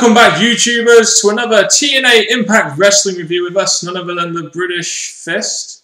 Welcome back, YouTubers, to another TNA Impact Wrestling review with us, none other than the British Fist.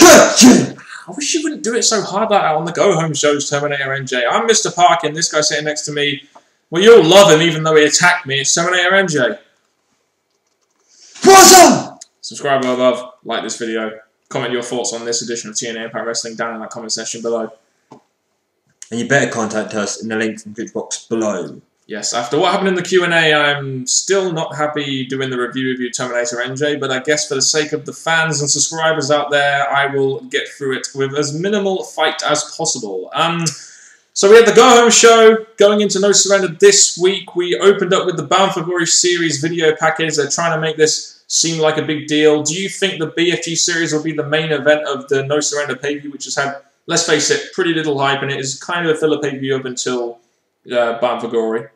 I wish you wouldn't do it so hard like that on the Go Home shows, Terminator NJ. I'm Mr. Parkin, this guy sitting next to me. Well, you'll love him even though he attacked me. It's Terminator NJ. Awesome! Subscribe above, like this video, comment your thoughts on this edition of TNA Impact Wrestling down in that comment section below. And you better contact us in the link in the box below. Yes, after what happened in the Q&A, I'm still not happy doing the review of you Terminator NJ, but I guess for the sake of the fans and subscribers out there, I will get through it with as minimal fight as possible. Um, so we had the Go Home show going into No Surrender this week. We opened up with the Bound for Glory series video package. They're trying to make this seem like a big deal. Do you think the BFG series will be the main event of the No Surrender pay-per-view, which has had, let's face it, pretty little hype, and it is kind of a filler pay-per-view up until uh, Bound for Glory?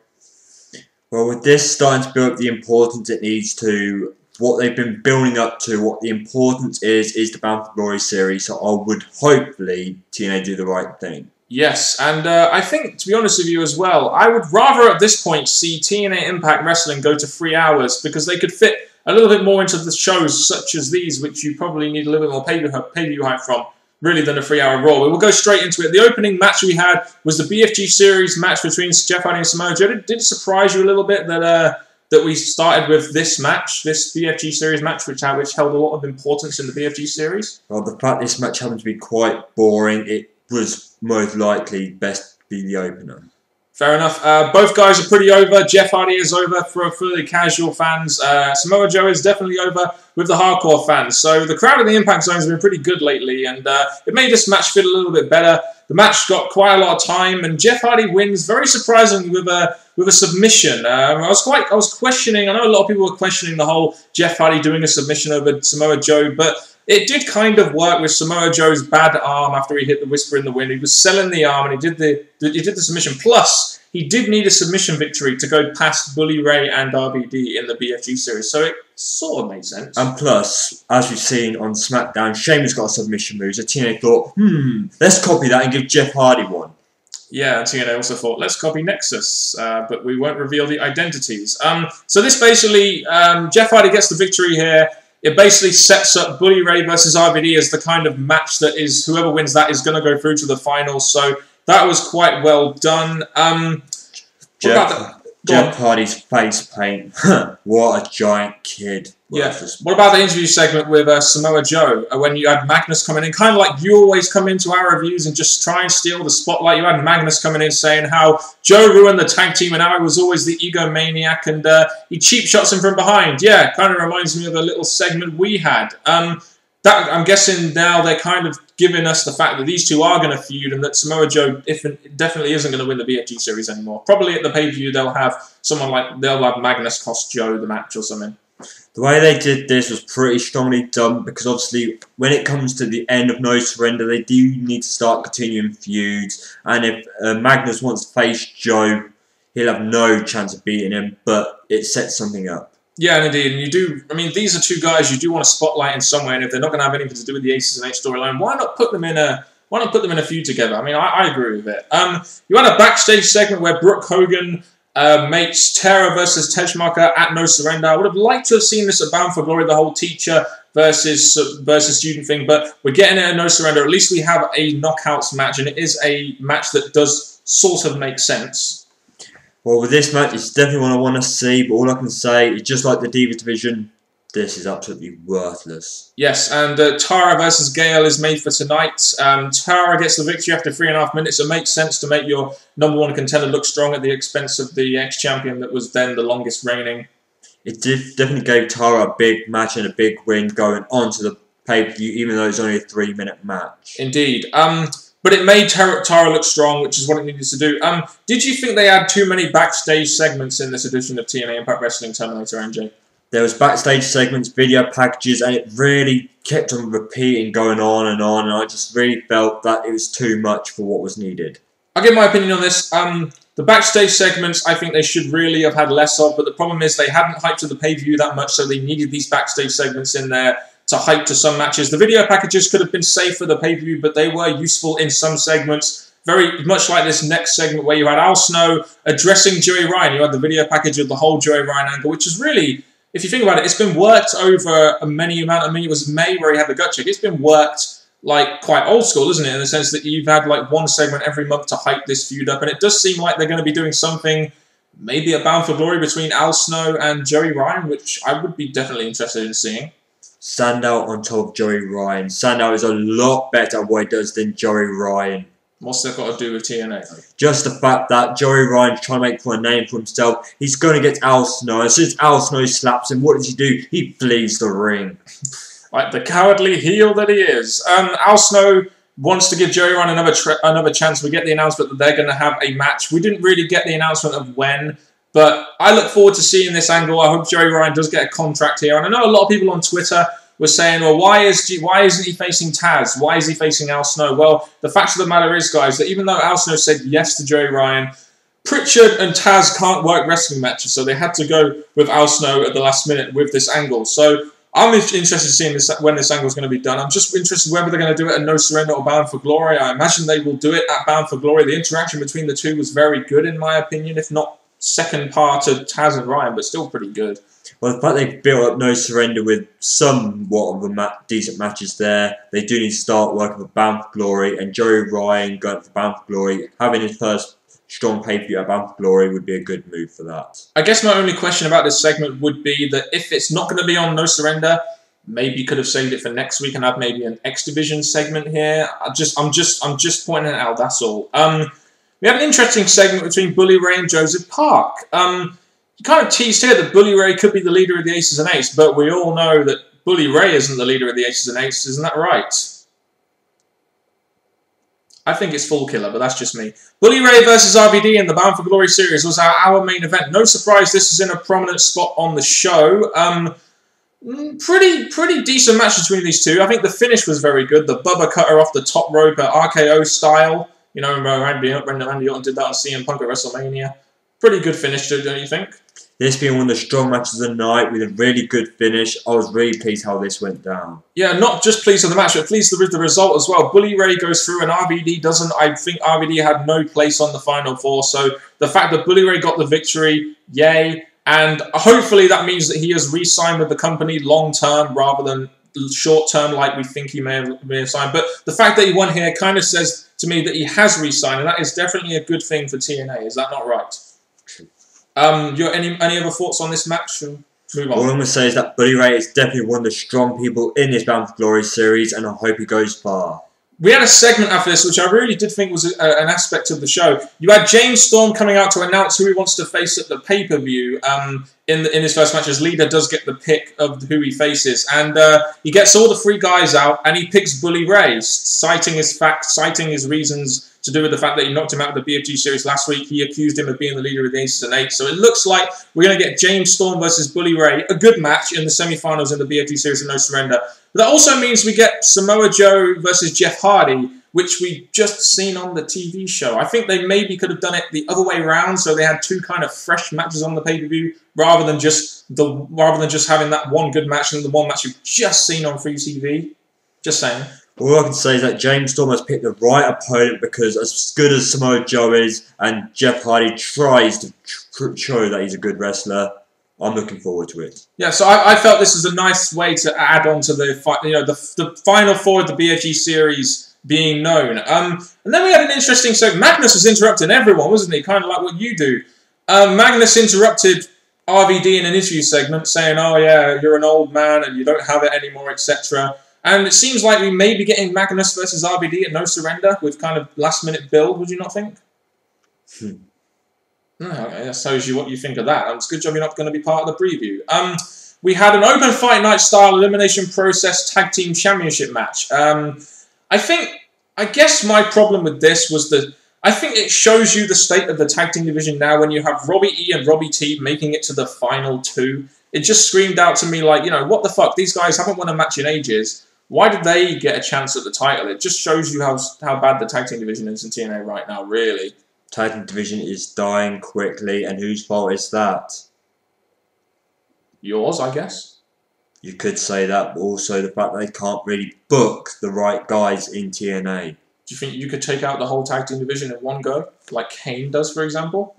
Well, with this starting to build up the importance it needs to, what they've been building up to, what the importance is, is the Bound for Glory series. So I would hopefully TNA do the right thing. Yes, and uh, I think, to be honest with you as well, I would rather at this point see TNA Impact Wrestling go to three hours because they could fit a little bit more into the shows such as these, which you probably need a little bit more pay-per-view hype from really than a three-hour Raw. We will go straight into it. The opening match we had was the BFG Series match between Jeff Hardy and Samoa Joe. Did, did it surprise you a little bit that uh, that we started with this match, this BFG Series match, which, uh, which held a lot of importance in the BFG Series? Well, the fact this match happened to be quite boring, it was most likely best to be the opener. Fair enough. Uh, both guys are pretty over. Jeff Hardy is over for, for the casual fans. Uh, Samoa Joe is definitely over with the hardcore fans. So the crowd in the Impact Zone has been pretty good lately, and uh, it made this match fit a little bit better. The match got quite a lot of time, and Jeff Hardy wins very surprisingly with a with a submission. Um, I was quite I was questioning. I know a lot of people were questioning the whole Jeff Hardy doing a submission over Samoa Joe, but it did kind of work with Samoa Joe's bad arm after he hit the Whisper in the Wind. He was selling the arm and he did the he did the submission. Plus, he did need a submission victory to go past Bully Ray and RVD in the BFG series, so it sort of made sense. And plus, as we've seen on SmackDown, Sheamus got a submission move, so TNA thought, hmm, let's copy that and give Jeff Hardy one. Yeah, and TNA also thought, let's copy Nexus, uh, but we won't reveal the identities. Um, so this basically, um, Jeff Hardy gets the victory here. It basically sets up Bully Ray versus RVD as the kind of match that is, whoever wins that is going to go through to the finals. So that was quite well done. Um, Jeff, Jeff Hardy's face paint. what a giant kid. Yeah. What about the interview segment with uh, Samoa Joe uh, when you had Magnus coming in? Kind of like you always come into our reviews and just try and steal the spotlight. You had Magnus coming in saying how Joe ruined the tag team and how he was always the egomaniac and uh, he cheap shots him from behind. Yeah, kind of reminds me of a little segment we had. Um, that I'm guessing now they're kind of giving us the fact that these two are going to feud and that Samoa Joe definitely isn't going to win the BFG series anymore. Probably at the pay per view they'll have someone like they'll have Magnus cost Joe the match or something. The way they did this was pretty strongly done because obviously when it comes to the end of No Surrender they do need to start continuing feuds and if uh, Magnus wants to face Joe he'll have no chance of beating him but it sets something up. Yeah, and indeed. And you do, I mean, these are two guys you do want to spotlight in some way, and if they're not going to have anything to do with the Aces and Eight storyline, why not put them in a why not put them in a feud together? I mean, I, I agree with it. Um, you had a backstage segment where Brooke Hogan uh, mates Tara versus Tessmacher at No Surrender. I would have liked to have seen this at Bound for Glory, the whole teacher versus versus student thing, but we're getting it at No Surrender. At least we have a knockouts match, and it is a match that does sort of make sense. Well, with this match, it's definitely one I want to see, but all I can say is just like the Divas division, this is absolutely worthless. Yes, and uh, Tara versus Gail is made for tonight. Um, Tara gets the victory after three and a half minutes. It makes sense to make your number one contender look strong at the expense of the ex-champion that was then the longest reigning. It did, definitely gave Tara a big match and a big win going on to the pay-per-view, even though it's only a three-minute match. Indeed. Um, but it made Tara, look strong, which is what it needed to do. Um, did you think they had too many backstage segments in this edition of TNA Impact Wrestling Terminator NJ? There was backstage segments, video packages, and it really kept on repeating, going on and on, and I just really felt that it was too much for what was needed. I'll give my opinion on this. Um, the backstage segments, I think they should really have had less of, but the problem is they hadn't hyped to the pay-per-view that much, so they needed these backstage segments in there to hype to some matches. The video packages could have been safe for the pay-per-view, but they were useful in some segments. very much like this next segment where you had Al Snow addressing Joey Ryan. You had the video package of the whole Joey Ryan angle, which is really, if you think about it, it's been worked over a many amount. I mean, it was May where he had the gut check. It's been worked like quite old school, isn't it? In the sense that you've had like one segment every month to hype this feud up, and it does seem like they're going to be doing something, maybe a Bound for Glory between Al Snow and Joey Ryan, which I would be definitely interested in seeing. Sandow on top of Joey Ryan. Sandow is a lot better at what he does than Joey Ryan. What's that got to do with TNA? Just the fact that Joey Ryan's trying to make for a name for himself. He's going to get Al Snow. As soon as Al Snow slaps him, what does he do? He flees the ring. like the cowardly heel that he is. Um, Al Snow wants to give Joey Ryan another another chance. We get the announcement that they're going to have a match. We didn't really get the announcement of when, but I look forward to seeing this angle. I hope Joey Ryan does get a contract here. And I know a lot of people on Twitter were saying, well, why is, why isn't he facing Taz? Why is he facing Al Snow? Well, the fact of the matter is, guys, that even though Al Snow said yes to Joey Ryan, Pritchard and Taz can't work wrestling matches, so they had to go with Al Snow at the last minute with this angle. So I'm interested in seeing this when this angle is going to be done. I'm just interested whether they're going to do it at No Surrender or Bound for Glory. I imagine they will do it at Bound for Glory. The interaction between the two was very good, in my opinion, if not second part of Taz and Ryan, but still pretty good. Well, the fact they built up No Surrender with somewhat of a ma- decent matches there, they do need to start working for for Glory, and Joey Ryan going for for Glory, having his first strong pay per view at for Glory would be a good move for that. I guess my only question about this segment would be that if it's not going to be on No Surrender, maybe you could have saved it for next week and have maybe an X Division segment here. I just, I'm just, I'm just pointing it out. That's all. Um, we have an interesting segment between Bully Ray and Joseph Park. Um, you kind of teased here that Bully Ray could be the leader of the Aces and Eights, but we all know that Bully Ray isn't the leader of the Aces and Eights. Isn't that right? I think it's Full Killer, but that's just me. Bully Ray versus RVD in the Bound for Glory series was our, our main event. No surprise, this is in a prominent spot on the show. Um, mm, pretty pretty decent match between these two. I think the finish was very good. The Bubba cutter off the top rope RKO style. You know, remember Randy, Randy Orton did that on CM Punk at WrestleMania. Pretty good finish, don't you think? This being one of the strong matches of the night with a really good finish, I was really pleased how this went down. Yeah, not just pleased with the match, but pleased with the result as well. Bully Ray goes through and RVD doesn't. I think RVD had no place on the final four, so the fact that Bully Ray got the victory, yay. And hopefully that means that he has re-signed with the company long term rather than short term like we think he may have, may have signed. But the fact that he won here kind of says to me that he has re-signed, and that is definitely a good thing for TNA. Is that not right? Um, your any any other thoughts on this match? Move on. All I'm going to say is that Bully Ray is definitely one of the strong people in this Bound for Glory series, and I hope he goes far. We had a segment after this, which I really did think was a, an aspect of the show. You had James Storm coming out to announce who he wants to face at the pay per view. Um, in the, in his first match, as leader does get the pick of who he faces, and uh, he gets all the three guys out, and he picks Bully Ray, citing his facts, citing his reasons to do with the fact that he knocked him out of the BFG series last week. He accused him of being the leader of the Aces and Eights. So it looks like we're going to get James Storm versus Bully Ray, a good match in the semi-finals in the BFG series of No Surrender. But that also means we get Samoa Joe versus Jeff Hardy, which we just seen on the TV show. I think they maybe could have done it the other way around, so they had two kind of fresh matches on the pay-per-view rather than just the rather than just having that one good match and the one match you've just seen on free TV. Just saying. All I can say is that James Storm has picked the right opponent because as good as Samoa Joe is and Jeff Hardy tries to show that he's a good wrestler, I'm looking forward to it. Yeah, so I, I felt this was a nice way to add on to the you know the, the final four of the BFG series being known. Um, and then we had an interesting so Magnus was interrupting everyone, wasn't he? Kind of like what you do. Um, Magnus interrupted RVD in an interview segment, saying, "Oh yeah, you're an old man and you don't have it anymore, etc." And it seems like we may be getting Magnus versus RVD at No Surrender with kind of last minute build, would you not think? Hmm. Okay, that tells you what you think of that. It's a good job you're not going to be part of the preview. Um, we had an open fight night style elimination process tag team championship match. Um, I think, I guess my problem with this was that I think it shows you the state of the tag team division now when you have Robbie E and Robbie T making it to the final two. It just screamed out to me like, you know, what the fuck? These guys haven't won a match in ages. Why did they get a chance at the title? It just shows you how how bad the tag team division is in TNA right now, really. Tag team division is dying quickly, and whose fault is that? Yours, I guess. You could say that, but also the fact they can't really book the right guys in TNA. Do you think you could take out the whole tag team division in one go, like Kane does, for example?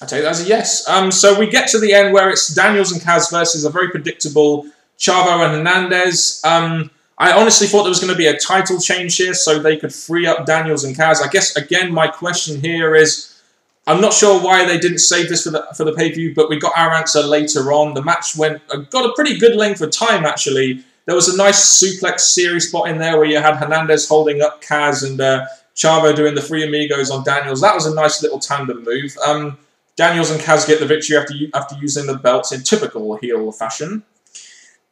I take that as a yes. Um, so we get to the end where it's Daniels and Kaz versus a very predictable Chavo and Hernandez. Um, I honestly thought there was going to be a title change here so they could free up Daniels and Kaz. I guess, again, my question here is, I'm not sure why they didn't save this for the for the pay-per-view, but we got our answer later on. The match went uh, got a pretty good length of time, actually. There was a nice suplex series spot in there where you had Hernandez holding up Kaz and uh, Chavo doing the three amigos on Daniels. That was a nice little tandem move. Um, Daniels and Kaz get the victory after after using the belts in typical heel fashion.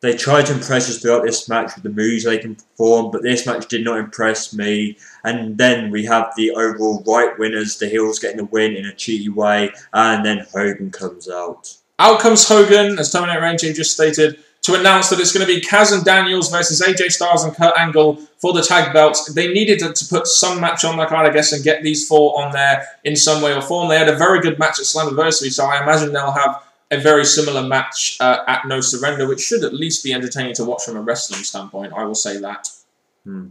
They tried to impress us throughout this match with the moves they can perform, but this match did not impress me. And then we have the overall right winners, the heels getting the win in a cheaty way, and then Hogan comes out. Out comes Hogan, as Terminator NJ just stated, to announce that it's going to be Kaz and Daniels versus AJ Styles and Kurt Angle for the tag belts. They needed to, to put some match on the card, I guess, and get these four on there in some way or form. They had a very good match at Slammiversary, so I imagine they'll have a very similar match uh, at No Surrender, which should at least be entertaining to watch from a wrestling standpoint. I will say that. Hmm.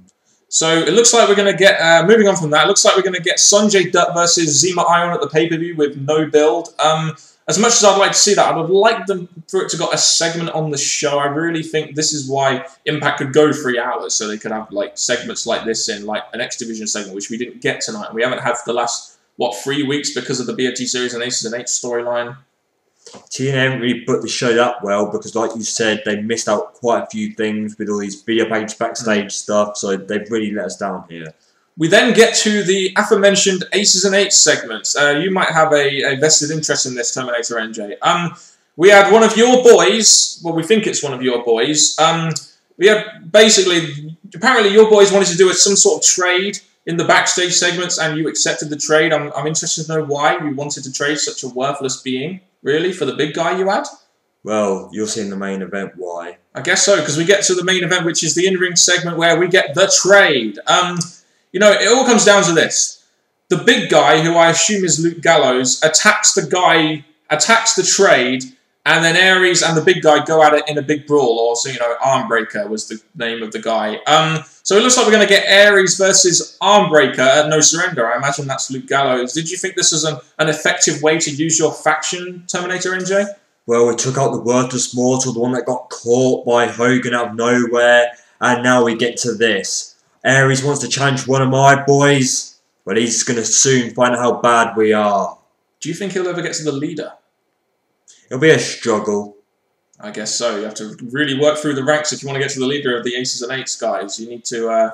So it looks like we're going to get, uh, moving on from that, it looks like we're going to get Sonjay Dutt versus Zema Ion at the pay-per-view with no build. Um, as much as I'd like to see that, I would like them for it to got a segment on the show. I really think this is why Impact could go three hours, so they could have like segments like this in like an X Division segment, which we didn't get tonight. We haven't had for the last what three weeks because of the BFG series and Aces and Eights storyline. TNA haven't really booked the show that well because, like you said, they missed out quite a few things with all these video package backstage mm. stuff, so they've really let us down here. We then get to the aforementioned Aces and Eights segments. Uh, you might have a, a, vested interest in this, Terminator NJ. Um, we had one of your boys, well, we think it's one of your boys. Um, we had basically, apparently, your boys wanted to do some sort of trade in the backstage segments, and you accepted the trade. I'm, I'm interested to know why you wanted to trade such a worthless being, really, for the big guy you had. Well, you'll see in the main event why. I guess so, because we get to the main event, which is the in-ring segment where we get the trade. Um, you know, it all comes down to this. The big guy, who I assume is Luke Gallows, attacks the guy, attacks the trade, and then Aries and the big guy go at it in a big brawl, or so you know, Armbreaker was the name of the guy. Um, so it looks like we're going to get Aries versus Armbreaker at No Surrender. I imagine that's Luke Gallows. Did you think this was an, an effective way to use your faction, Terminator NJ? Well, we took out the worthless mortal, the one that got caught by Hogan out of nowhere, and now we get to this. Aries wants to challenge one of my boys, but he's going to soon find out how bad we are. Do you think he'll ever get to the leader? It'll be a struggle. I guess so. You have to really work through the ranks if you want to get to the leader of the Aces and Eights guys. You need to, uh,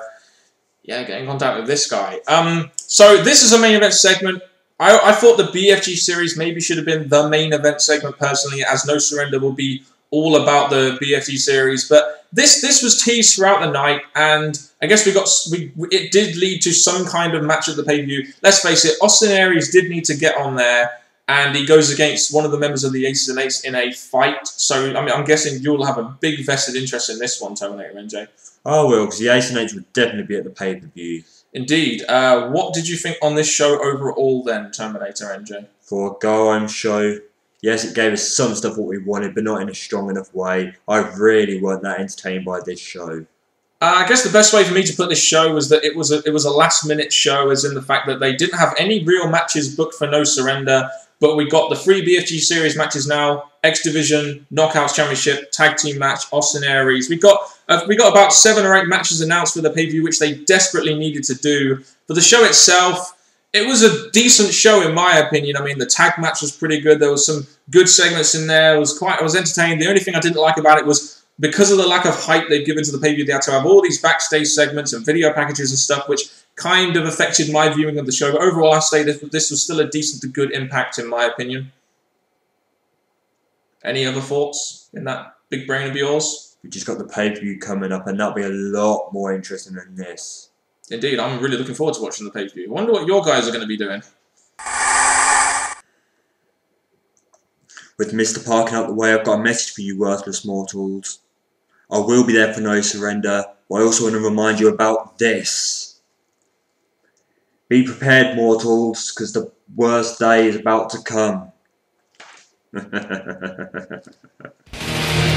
yeah, get in contact with this guy. Um, so this is a main event segment. I, I thought the BFG series maybe should have been the main event segment personally, as No Surrender will be all about the BFG series. But this this was teased throughout the night, and I guess we got we it did lead to some kind of match at the pay per view. Let's face it, Austin Aries did need to get on there, and he goes against one of the members of the Aces and Eights in a fight. So I mean, I'm guessing you'll have a big vested interest in this one, Terminator NJ. Oh, will, because the Aces and Eights would definitely be at the pay per view. Indeed. Uh, what did you think on this show overall, then, Terminator NJ? For a go home show, yes, it gave us some stuff what we wanted, but not in a strong enough way. I really weren't that entertained by this show. Uh, I guess the best way for me to put this show was that it was a, it was a last minute show, as in the fact that they didn't have any real matches booked for No Surrender, but we got the three BFG series matches now: X Division, Knockouts Championship, Tag Team match, Austin Aries. We got uh, we got about seven or eight matches announced for the pay per view, which they desperately needed to do. For the show itself, it was a decent show in my opinion. I mean, the tag match was pretty good. There was some good segments in there. It was quite. I was entertained. The only thing I didn't like about it was because of the lack of hype they've given to the pay per view. They had to have all these backstage segments and video packages and stuff, which kind of affected my viewing of the show. But overall, I say this, this was still a decent to good impact in my opinion. Any other thoughts in that big brain of yours? We just got the pay per view coming up, and that'll be a lot more interesting than this. Indeed, I'm really looking forward to watching the pay-per-view. I wonder what your guys are going to be doing. With Mr. Parking out the way, I've got a message for you worthless mortals. I will be there for no surrender, but I also want to remind you about this. Be prepared, mortals, because the worst day is about to come.